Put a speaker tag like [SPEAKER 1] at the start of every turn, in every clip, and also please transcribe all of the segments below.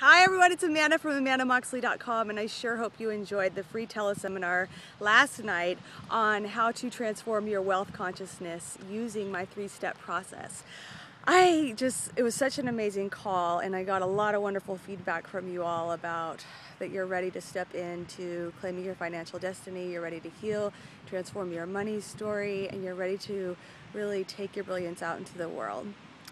[SPEAKER 1] Hi everyone, it's Amanda from amandamoxley.com and I sure hope you enjoyed the free teleseminar last night on how to transform your wealth consciousness using my three-step process. I just, it was such an amazing call and I got a lot of wonderful feedback from you all about that you're ready to step into claiming your financial destiny, you're ready to heal, transform your money story, and you're ready to really take your brilliance out into the world.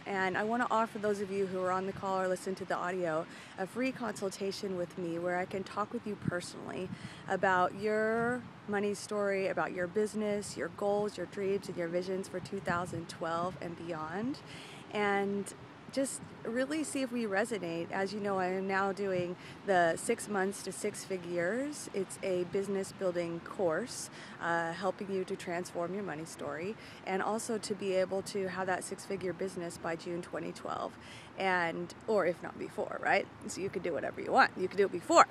[SPEAKER 1] And I want to offer those of you who are on the call or listen to the audio a free consultation with me where I can talk with you personally about your money story, about your business, your goals, your dreams, and your visions for 2012 and beyond. And just really see if we resonate. As you know, I am now doing the six months to six figures. It's a business building course uh, helping you to transform your money story and also to be able to have that six figure business by June 2012 and or if not before, right? So you can do whatever you want. You can do it before.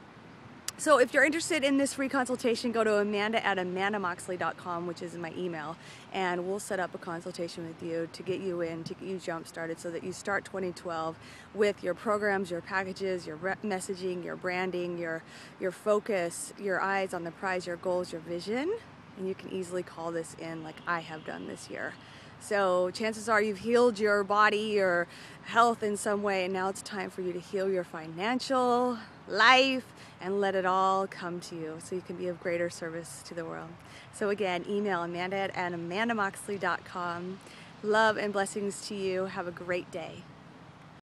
[SPEAKER 1] So if you're interested in this free consultation, go to amanda at amandamoxley.com, which is my email, and we'll set up a consultation with you to get you in, to get you jump started so that you start 2012 with your programs, your packages, your messaging, your branding, your, your focus, your eyes on the prize, your goals, your vision, and you can easily call this in like I have done this year. So chances are you've healed your body, your health in some way, and now it's time for you to heal your financial life and let it all come to you so you can be of greater service to the world. So again, email amanda at amandamoxley.com. Love and blessings to you. Have a great day.